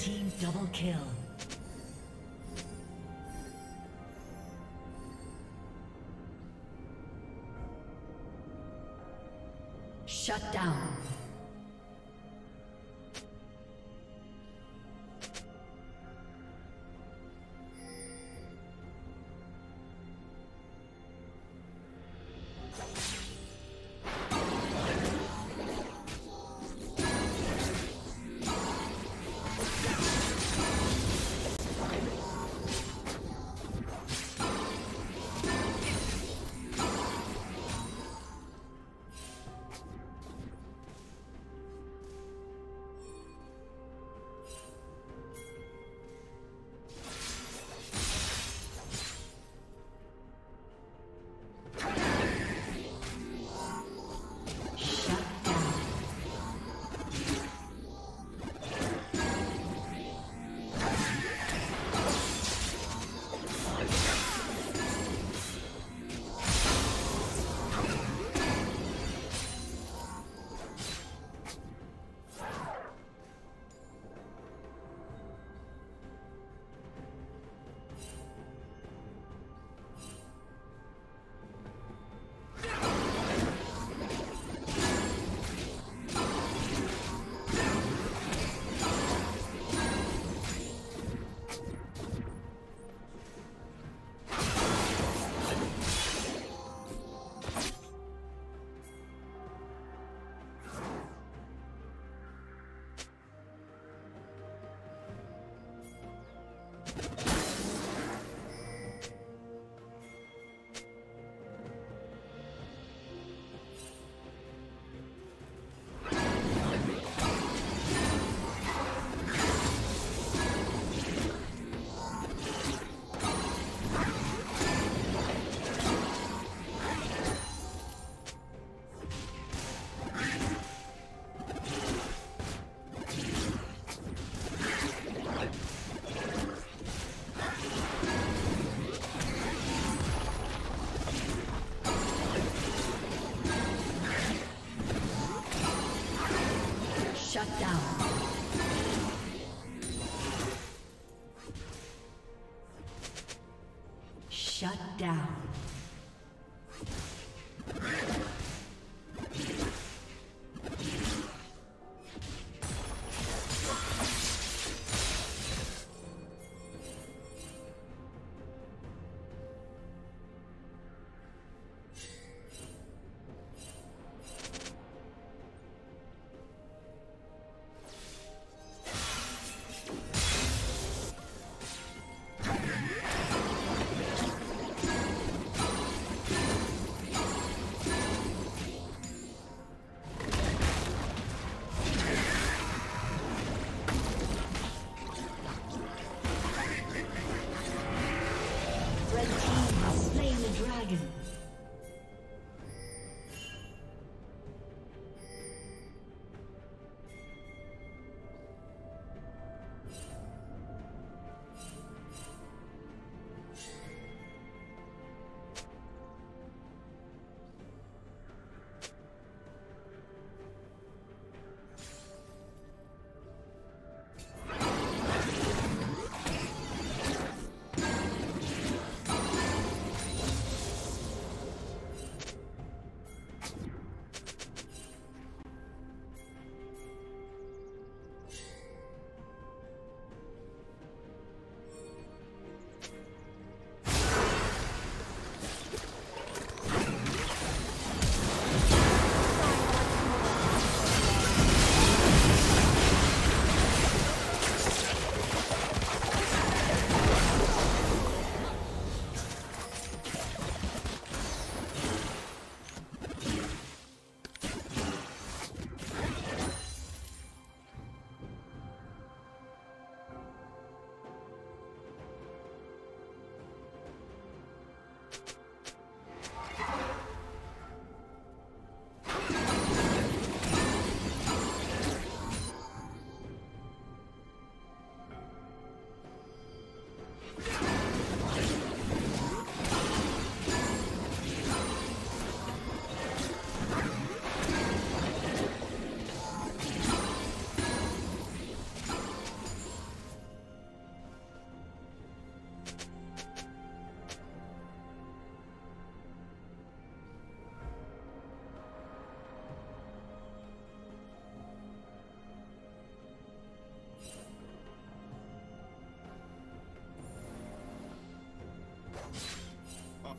Team double kill.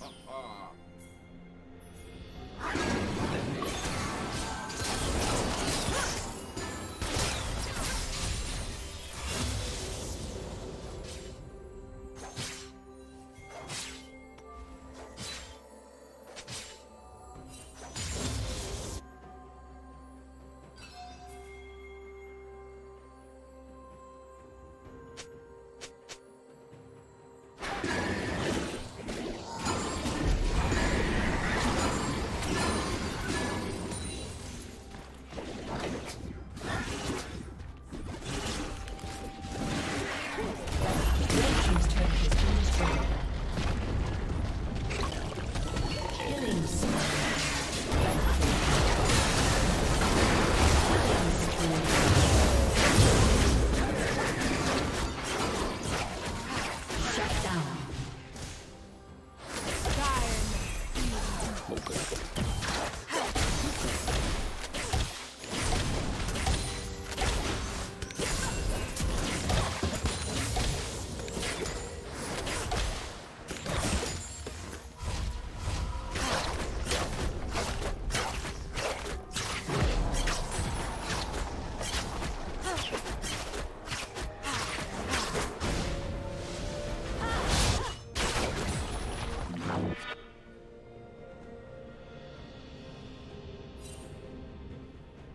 ha ha.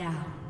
Down.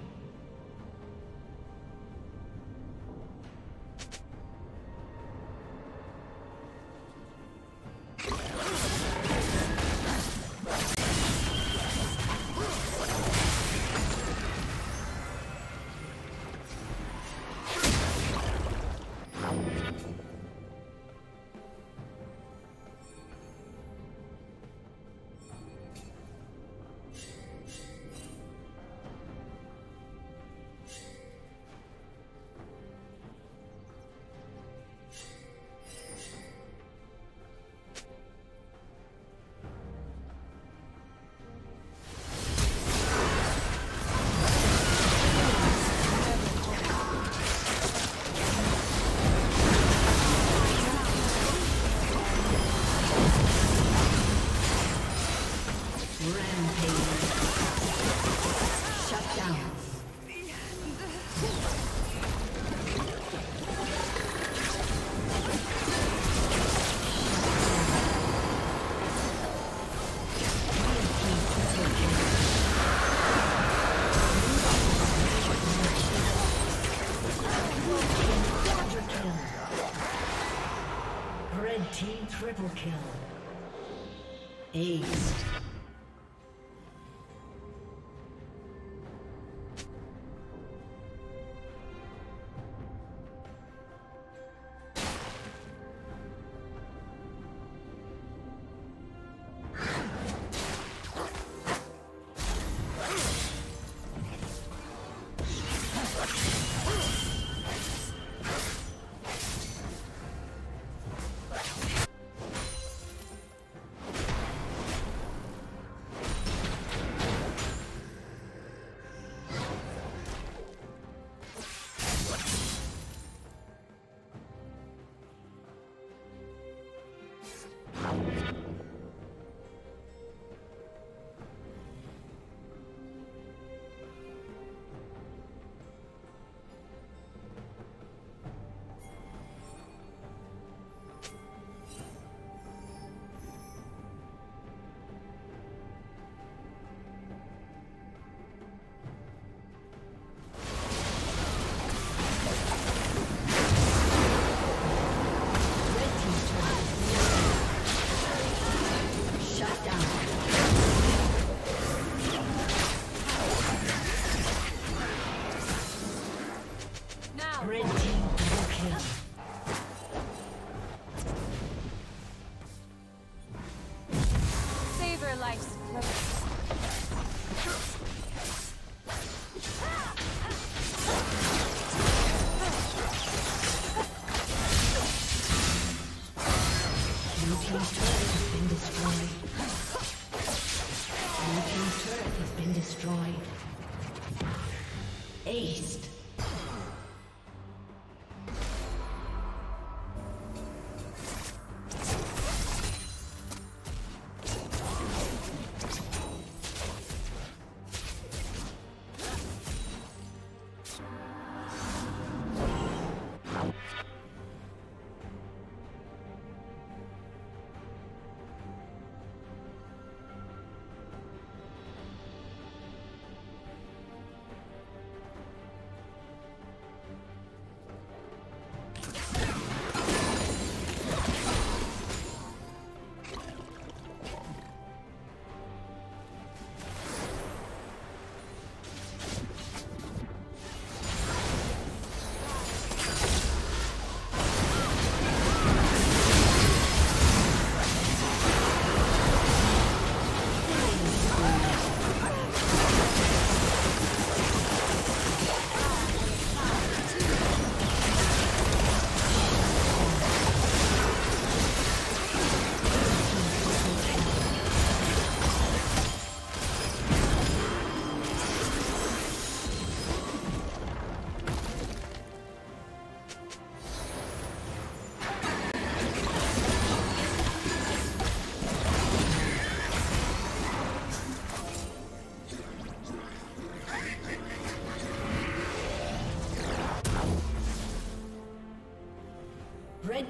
Triple kill. been destroyed. Aced.